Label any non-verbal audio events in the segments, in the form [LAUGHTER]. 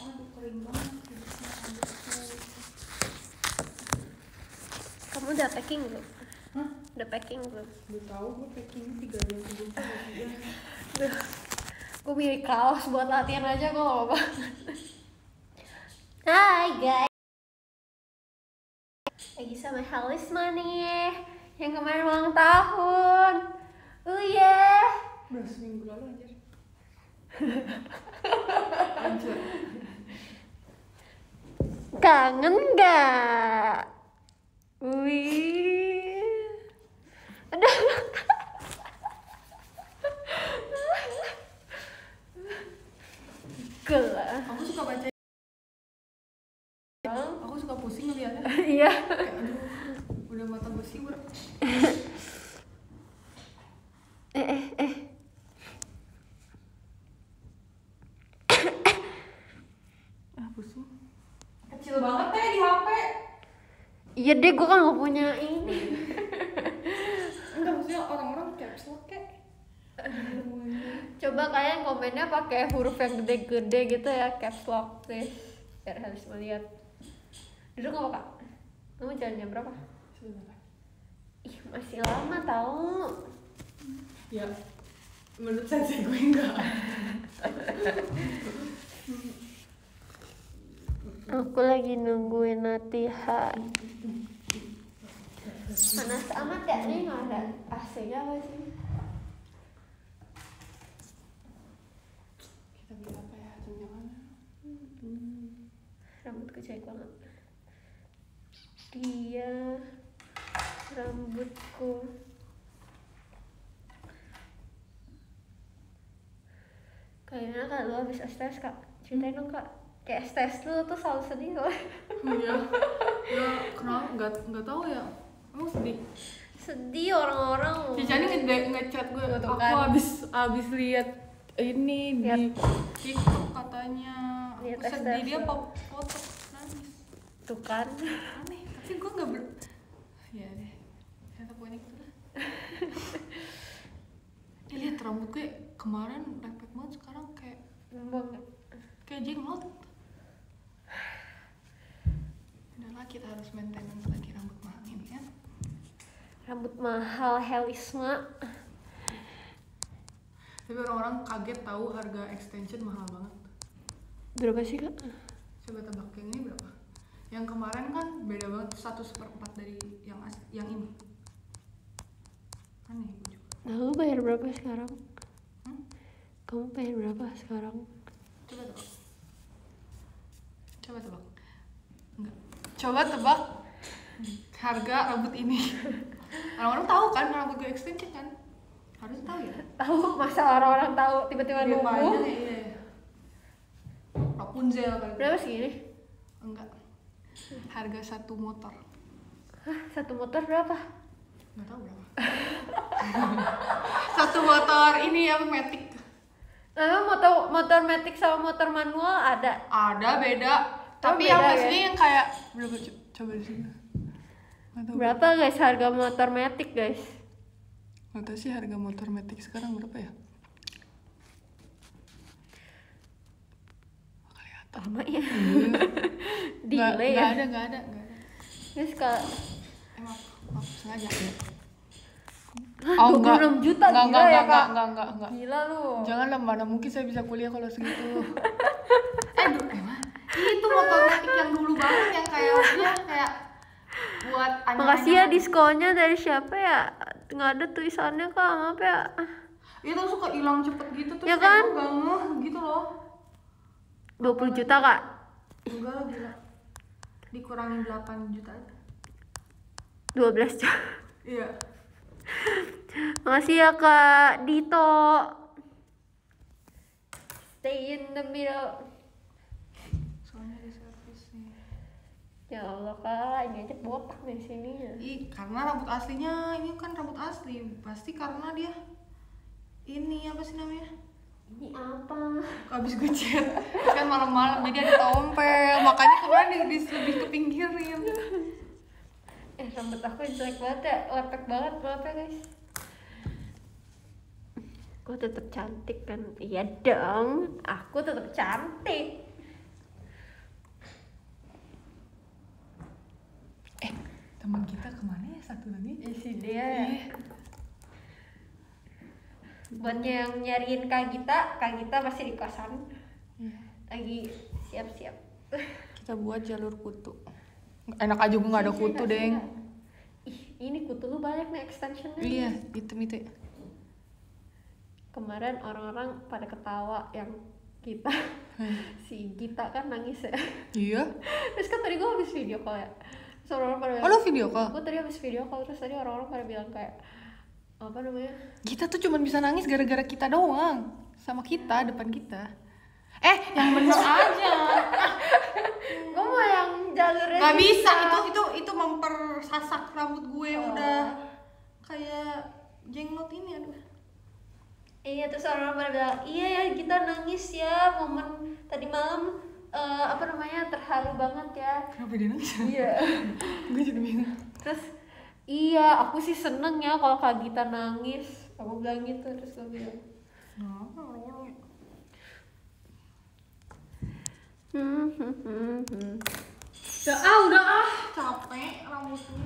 aduh kering banget hidupnya rambutku Kamu udah packing belum? Hah? Udah packing belum? Udah tahu gue packing tiga jam sebelum. Duh, gue beli kaos buat latihan aja kok gak apa-apa. Hai guys. Lagi sama Halisma nih, yang kemarin ulang tahun. Oh yeah. Udah seminggu lalu anjir. Lanjut. Kangen gak? Wih. Aduh. Gila. Aku suka baca. Aku suka pusing ngeliatnya. Iya. Kayak aduh, udah mata gue siwur. Eh eh eh. Ah pusing. Kecil banget teh di HP. Iya deh, gue kan gak punya ini. Enggak maksudnya orang-orang caps lock kayak. Coba kalian komennya pakai huruf yang gede-gede gitu ya, caps lock please. Biar harus melihat. Duduk nggak kak? Kamu jalan jam berapa? Sebentar. Ih masih lama tau. Ya, menurut sensei gue enggak. [LAUGHS] Aku lagi nungguin latihan. Panas amat ya nih nggak ada AC-nya apa sih? Kita beli apa ya? Mana? Rambutku jelek banget. Dia rambutku. Kayaknya kak lu habis STS kak Ceritain dong kak Kayak STS lu tuh selalu sedih soalnya Iya. Ya, kenapa? Enggak enggak tahu ya. Emang sedih. Sedih orang-orang Si Chani nge ngechat gue, Tuh, tuh aku kan. habis habis lihat ini di Lihat. TikTok katanya. Lihat Aku sedih dia pop foto nangis. Tuh kan Aneh, tapi gue nggak ber. Ya deh, ternyata pokoknya gitu lah. Eh, lihat rambut gue kemarin lepek banget sekarang kayak Banget kayak jenglot. Kita harus maintenance lagi rambut mahal ini kan. Rambut mahal Helisma Tapi orang-orang kaget tahu harga extension mahal banget. Berapa sih kak? Coba tebak yang ini berapa? Yang kemarin kan beda banget satu seperempat dari yang yang ini. Aneh gue juga. Nah lu bayar berapa sekarang? Hmm? Kamu bayar berapa sekarang? Coba tebak. Coba tebak. Coba tebak harga rambut ini. Orang-orang tahu kan rambut gue extension kan? Harus tahu ya. Tahu masa orang-orang tahu tiba-tiba nunggu? Iya. iya. Rapunzel kali. Berapa sih ini? Enggak. Harga satu motor. Hah, satu motor berapa? Nggak tahu berapa. [LAUGHS] satu motor ini apa Matic. Nah, motor motor matic sama motor manual ada. Ada beda. Oh, Tapi yang ya? maksudnya yang kayak berapa Co- coba di sini. Nggak. Berapa guys harga motor matic guys? Nggak tahu sih harga motor Matic sekarang berapa ya? Nggak kelihatan. Lama ya. [LAUGHS] Nggak, Delay nggak ya. ada, nggak ada, nggak ada. Terus kalau Eh, maaf, maaf, sengaja. Hah, 26 juta enggak, gila enggak, ya, enggak, Kak? enggak, enggak, enggak. Gila lu. Janganlah mana mungkin saya bisa kuliah kalau segitu. [LAUGHS] eh, du- eh, Ma, itu motor yang dulu banget yang kayak dia kayak buat anak-anak. Makasih ya diskonnya dari siapa ya? Nggak ada tulisannya kak, maaf ya. Itu suka hilang cepet gitu terus Ya kan? nggak ngeh gitu loh. 20 juta kak. Enggak lah gila. Dikurangin 8 juta aja. 12 juta. Iya. Makasih ya kak Dito. Stay in the middle. Soalnya di servis nih. Ya Allah kak, ini aja botak nih sini. Ih, karena rambut aslinya ini kan rambut asli. Pasti karena dia ini apa sih namanya? Ini apa? Habis gue chat, kan malam-malam jadi ada tompel. Makanya kemarin di, di, lebih ke pinggirin. Eh rambut aku jelek banget ya, lepek banget maaf ya guys. Gue tetap cantik kan? Iya dong, aku tetap cantik. teman kita ke mana ya satu lagi? Isi si dia ya. buat yang nyariin kak Gita kak Gita masih di kosan. Iya. Lagi siap-siap. Kita buat jalur kutu. Enak aja gue nggak ada iya, kutu iya. deh Ih, ini kutu lu banyak nih extensionnya. Iya itu itu kemarin orang-orang pada ketawa yang kita [LAUGHS] si kita kan nangis ya. Iya. Terus kan tadi gue habis video call ya orang-orang pada Oh, lo video call? gue tadi habis video call terus tadi orang-orang pada bilang kayak apa namanya Kita tuh cuma bisa nangis gara-gara kita doang. Sama kita, depan kita. Eh, yang bener [LAUGHS] aja. [LAUGHS] gue mau yang jalurnya Gak bisa, Gita. itu itu itu mempersasak rambut gue Oh. udah kayak jenglot ini aduh. Iya terus orang-orang pada bilang iya ya kita nangis ya momen tadi malam eh, apa namanya terharu banget ya. Kenapa dia nangis? Iya. [LAUGHS] gue jadi bingung. terus iya aku sih seneng ya kalau Kak Gita nangis. Aku bilang gitu terus gue bilang. Ya? Hmm, hmm, hmm, hmm. Udah ah, udah ah, capek rambutnya.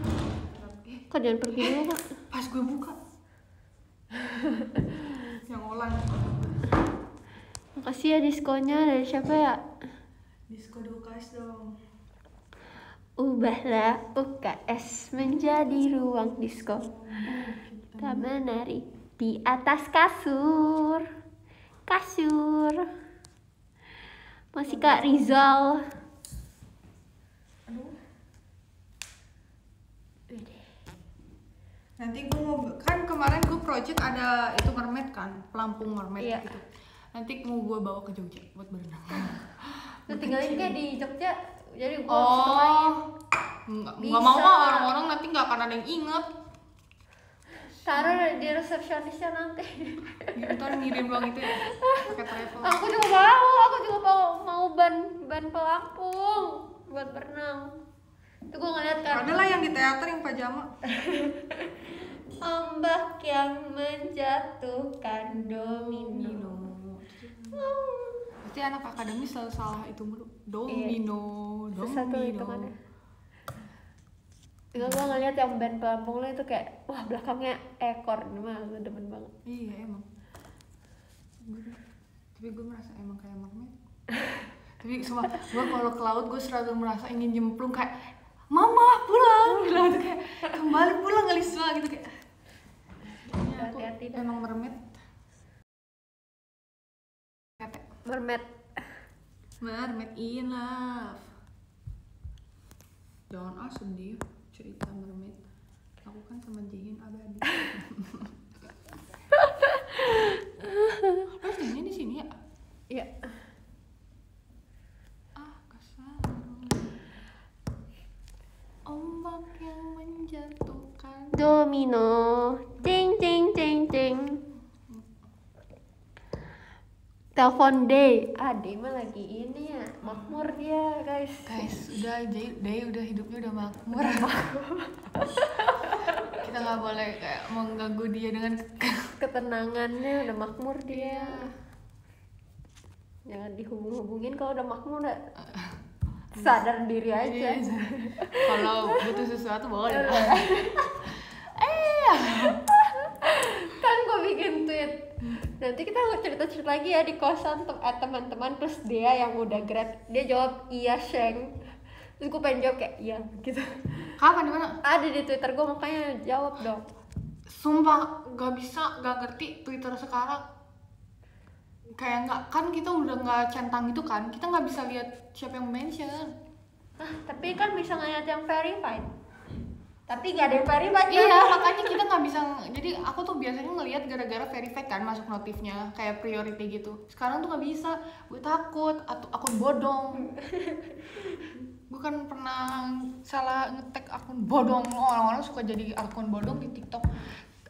Kak jangan pergi dulu kak. [LAUGHS] pas gue buka. [LAUGHS] yang olan. Makasih ya diskonya dari siapa ya? Disco di UKS dong. Ubahlah UKS menjadi ruang disko. Tak menari di atas kasur. Kasur. Masih Kak Rizal. Aduh. Nanti gue mau kan kemarin gue project ada itu mermaid kan, pelampung mermaid Iya. gitu. Nanti mau gue bawa ke Jogja buat berenang. [LAUGHS] Lu tinggalin kayak di Jogja. Jadi gua Oh, nggak mau orang-orang nanti nggak akan ada yang inget. Taruh di resepsionisnya nanti. Ntar ngirim doang itu ya, pakai travel. aku juga mau, aku juga mau mau ban ban pelampung buat berenang. Itu gue ngeliat kan. Ada lah yang di teater yang pajama. [LAUGHS] Ombak yang menjatuhkan domino. Pasti anak akademi selalu salah itu mulu. Domino, domino. Sesuatu hitungannya. Tinggal gue ngeliat yang band pelampung lo itu kayak wah belakangnya ekor ini mah gue demen banget. Iya emang. Tapi gue merasa emang kayak mermaid. [LAUGHS] Tapi semua gue kalau ke laut gue selalu merasa ingin nyemplung kayak Mama pulang gitu tuh kayak kembali pulang Alisma gitu kayak. Hati-hati emang mermaid. Mermaid. mermaid in love. Jangan ah sedih cerita mermaid. Aku kan sama Jihin abadi. Lo tinggalnya [LAUGHS] di sini ya? Iya. Ah, kesal. Ombak yang menjatuhkan. Domino. Telepon Day. Ah, Day mah lagi ini ya. Makmur dia, guys. Guys, udah Day, Day udah hidupnya udah makmur. Kita nggak boleh kayak mengganggu dia dengan Ketenangannya udah makmur dia. Jangan dihubung-hubungin kalau udah makmur udah [LAUGHS] sadar diri aja. Iya. Kalau butuh sesuatu boleh. tweet [LAUGHS] nanti kita cerita-cerita lagi ya di kosan tem eh, teman-teman plus dia yang udah grad dia jawab iya Sheng. Terus gue pengen jawab kayak iya gitu. Kapan di mana? ada di twitter gue makanya jawab dong. Sumpah gak bisa, gak ngerti Twitter sekarang. Kayak nggak kan kita udah nggak centang itu kan kita nggak bisa lihat siapa yang mention. Ah tapi kan bisa ngeliat yang verified tapi nggak ada yang verified kan? iya makanya kita nggak bisa jadi aku tuh biasanya ngelihat gara-gara verified kan masuk notifnya kayak priority gitu. Sekarang tuh nggak bisa. Gue takut atau akun bodong. [LAUGHS] Gue kan pernah salah ngetek akun bodong. Orang-orang suka jadi akun bodong di TikTok.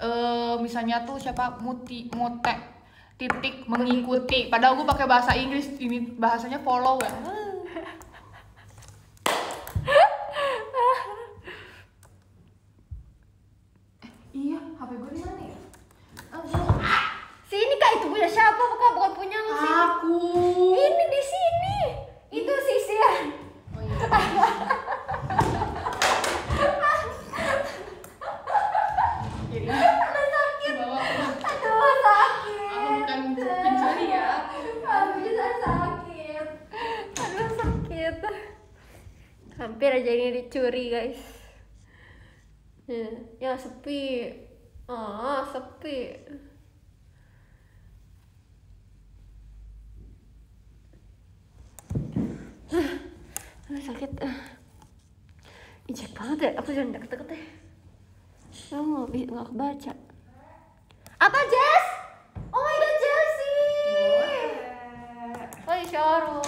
Eh misalnya tuh siapa? Muti mute titik mengikuti. Padahal gue pakai bahasa Inggris ini bahasanya follow ya mencuri ya. Aduh saya sakit. Aduh sakit. Hampir aja ini dicuri guys. Ya, ya sepi. Ah oh, sepi. Aduh, sakit. Ijek banget ya aku jangan deket-deket deh kamu nggak nggak kebaca. Apa Jess? Showroom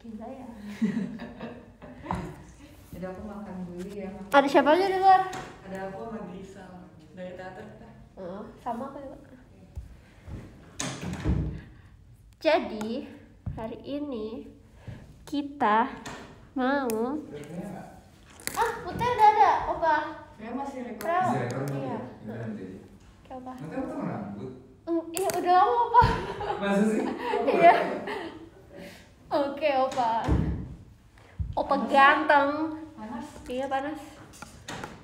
Gila ya [LAUGHS] Jadi aku makan dulu ya. Ada siapa aja di luar? Ada aku sama Grisel dari teater kita. Oh, sama aku juga. Jadi hari ini kita mau ah putar udah ada opa Ya masih rekor. Rel. Bisa rekor? Iya. Oke, opa Nanti aku potong rambut. Mm, iya udah lama opa Masa sih? iya oke opa opa ganteng Panas. iya panas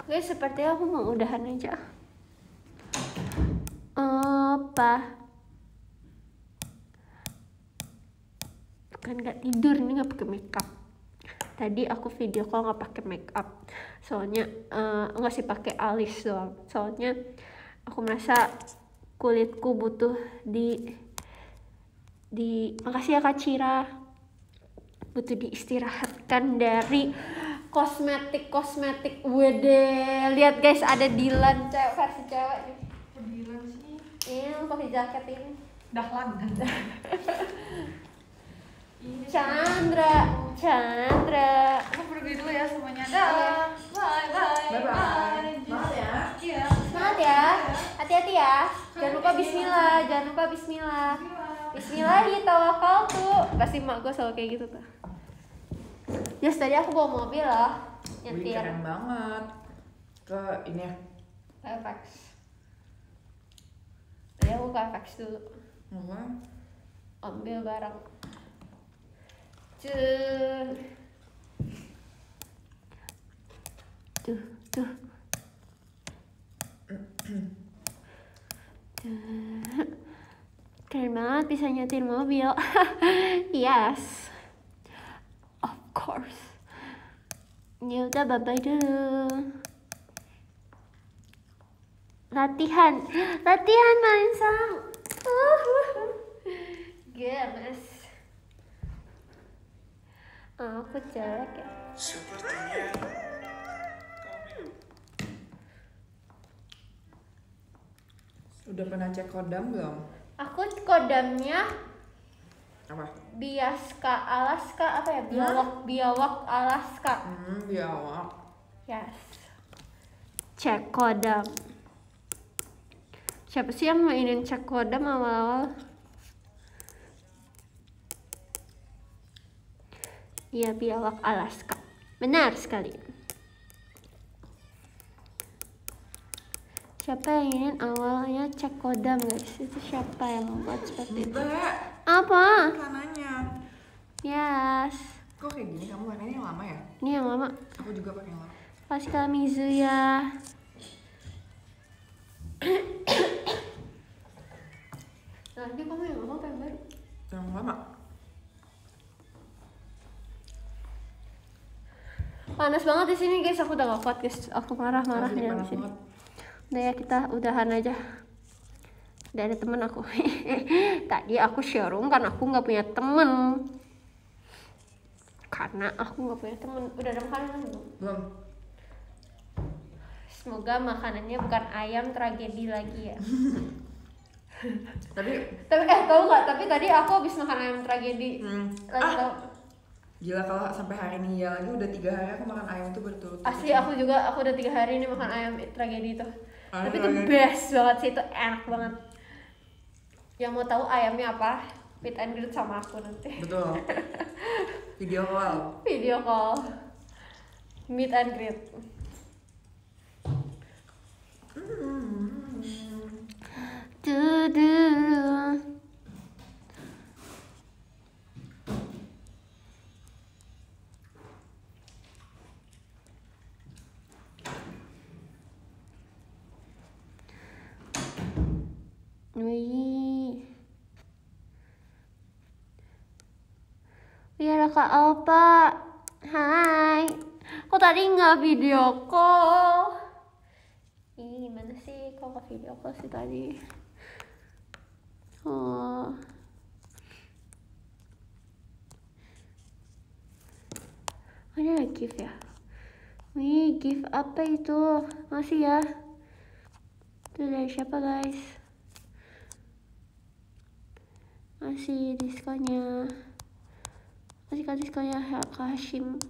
guys seperti aku mau udahan aja opa kan nggak tidur ini nggak pakai makeup tadi aku video call nggak pakai makeup soalnya eh, nggak sih pakai alis doang. Soalnya aku merasa kulitku butuh di di makasih ya kak Cira. Butuh diistirahatkan dari kosmetik kosmetik. Wede lihat guys ada Dilan cewek versi cewek nih Pedilan sih. lu pakai jaket ini. Dahlan. [LAUGHS] Chandra Chandra ya semuanya. Dah. Bye bye. Bye bye. Maaf ya. Semangat ya hati-hati ya jangan lupa Bismillah jangan lupa Bismillah Bismillahi tuh pasti mak gue selalu kayak gitu tuh Just tadi aku bawa mobil loh Wih, nyetir keren banget. Ke ini ya. FX Tadi aku ke FX dulu Apa? ambil barang Cun. Tuh tuh. [CLEARS THROAT] Tuh. keren banget bisa nyetir mobil. [LAUGHS] Yes. Of course. Ya udah bye bye dulu. Latihan. [GASPS] Latihan main sang [LAUGHS] gemes. Aku jelek ya Udah pernah cek kodam belum? aku kodamnya Apa? Biaska Alaska apa ya? Biawak biawak Alaska. Hmm, biawak. yes. Cek kodam. Siapa sih yang mainin cek kodam awal-awal? Iya biawak Alaska. Benar sekali siapa yang ingin awalnya cek kodam guys itu siapa yang membuat seperti itu? Apa? Celananya. yes. Kok kayak gini? Kamu warnanya yang lama ya? ini yang lama. Aku juga pakai yang lama. Pascal Mizuya. Nanti kamu yang lama apa yang baru? Yang lama. panas banget di sini guys. Aku udah gak kuat guys aku marah-marah Asli di sini. banget. Udah ya kita udahan aja. Ada temen aku. [LAUGHS] Tadi aku showroom kan aku nggak punya temen. Karena aku nggak punya temen. Udah ada makanan belum? Belum. semoga makanannya bukan ayam tragedi lagi ya. [LAUGHS] Tapi tapi eh tau nggak? Tapi tadi aku habis makan ayam tragedi. Hmm, lagi ah, tau. Gila kalau sampai hari ini ya lagi udah tiga hari aku makan ayam tuh berturut-turut. asli aku juga aku udah tiga hari ini makan ayam tragedi itu Ayam tapi itu best banget sih itu enak banget yang mau tahu ayamnya apa meet and greet sama aku nanti Betul. [LAUGHS] Video call. video call meet and greet Dudu. Wih. Wih ada Kak Alpa. Hai. Kok tadi nggak video call? Ih gimana sih kok nggak video call sih tadi? Oh. Oh, ada gift ya? Wih, gift apa itu? Masih ya? Itu dari siapa guys? Masih diskonnya. Masih kan diskonnya Kak Hashim.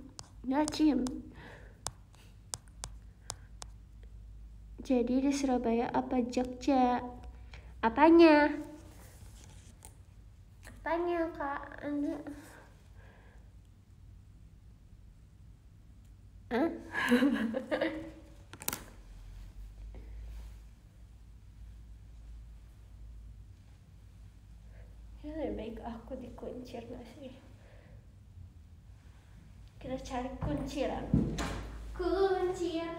Hashim. Jadi di Surabaya apa Jogja? Apanya? Apanya kak? Anda? Hah? [LAUGHS] lebih ya, baik aku dikuncir gak sih? Kita cari kunciran. Kunciran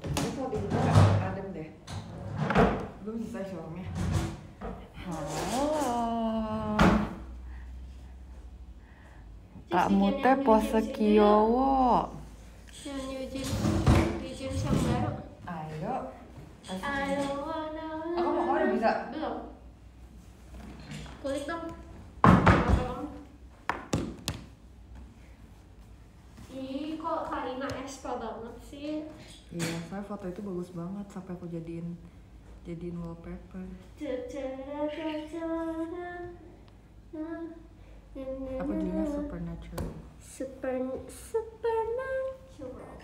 itu habis itu adem deh. Belum selesai filmnya oh kamu teh pose kiyowo. yang yujin yujin sang baru ayo. Ayo Kulik dong. Ih, kok Karina Espa banget sih? Iya, saya foto itu bagus banget sampai aku jadiin jadiin wallpaper. Apa judulnya supernatural? Super supernatural.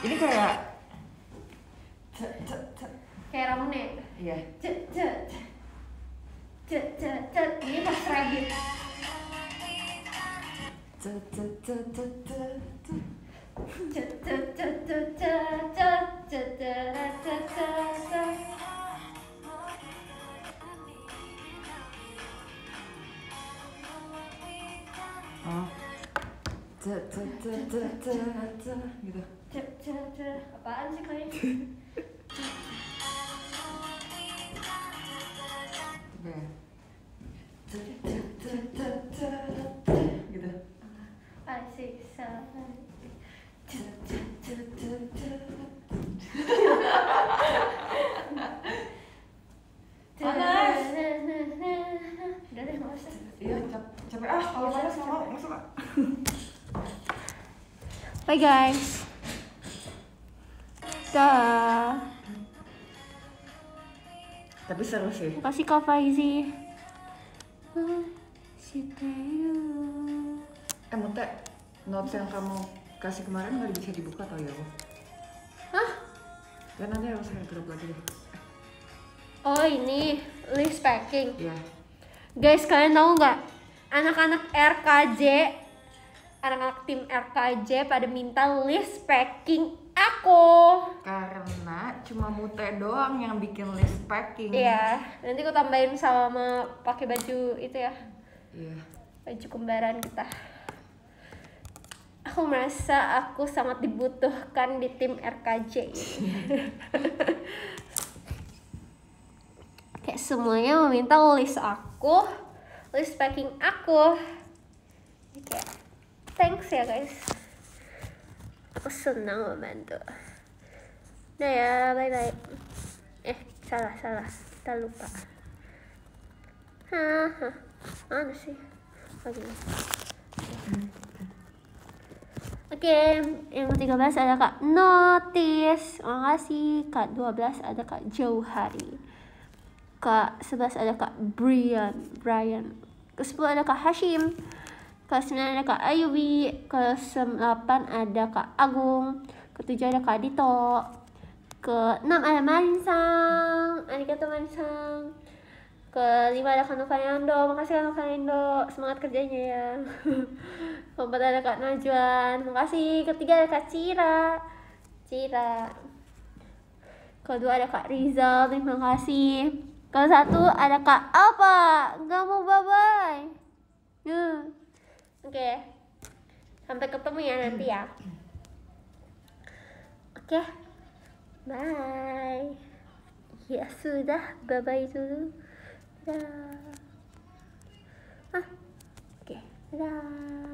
Ini kayak. Kayak Ramune. Iya. Ini pas rabbit. 어. 짜짜짜짜짜짜 이거. 짜짜짜. 아빠 안식하니? 네. gitu. Bye guys. Dah. Tapi seru sih. Makasih Kak Faizi. Yang kamu kasih kemarin nggak bisa dibuka tau ya? Hah? Ya nanti harus saya drop lagi deh. Oh ini list packing. Iya. Guys kalian tahu nggak? Anak-anak RKJ, anak-anak tim RKJ pada minta list packing aku. Karena cuma Mute doang yang bikin list packing. Iya, nanti aku tambahin sama pakai baju itu ya, Iya. baju kembaran kita. Aku merasa aku sangat dibutuhkan di tim RKJ. [LAUGHS] Kayak semuanya meminta list aku, list packing aku. Kayak thanks ya guys. Aku senang membantu. Udah ya, bye bye. Eh, salah salah, kita lupa. Haha, mana sih? Oh gini. Oke, yang ke-13 ada Kak Notis. Makasih. Kak 12 ada Kak Jauhari. Kak 11 ada Kak Brian. Brian. Ke 10 ada Kak Hashim. Ke 9 ada Kak Ayubi. Ke 8 ada Kak Agung. Ke 7 ada Kak Dito. Ke 6 ada Marinsang. Arigato Marinsang. Kelima ada Kak Novaliando, makasih Kak Novaliando, semangat kerjanya ya. [LAUGHS] Keempat ada Kak Najwan, makasih. Ketiga ada Kak Cira, Cira. Kedua ada Kak Rizal, terima kasih. Ke satu ada Kak Apa, nggak mau bye bye. Ya. Oke, sampai ketemu ya nanti ya. Oke, bye ya sudah bye bye dulu dadah ah oke dadah